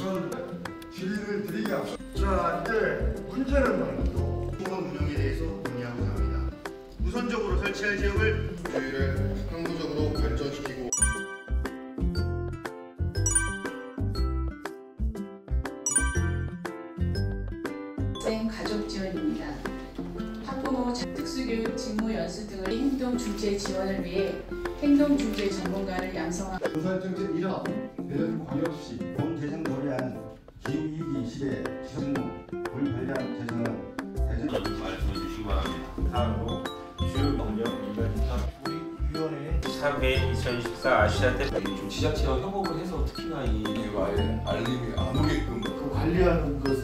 우선 질의를 드리기 앞서 자 이제 문제는 말이죠. 수건 운영에 대해서 문의하고자 합니다. 우선적으로 설치할 지역을 주의를 항구적으로 결정시키고. 학생 가족 지원입니다. 학부모 특수교육 직무 연수 등의 행동 중재 지원을 위해 행동 중재 전문가를 양성한 부산정책 1화 시대 기성무 불발량 재정은 대전 말씀해 주시기 바랍니다. 다음으로 주요 경력 인간기타 우리 위원회의 3회 2014 아시아대 좀 지자체와 협업을 해서 특히나 이 이와의 알림이 안 오게끔 그 관리하는 주로 이제